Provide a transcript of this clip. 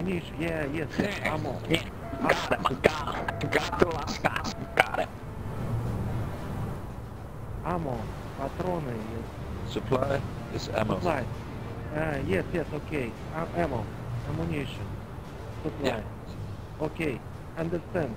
Ammunition. Yeah, yes, yes. Ammo. Yeah, got it, my God. Got the last guy. Got it. Ammo. Патроны. Yes. Supply is ammo. Supply. Uh, yes, yes, okay. A- ammo. Ammunition. Supply. Yeah. Okay. Understand.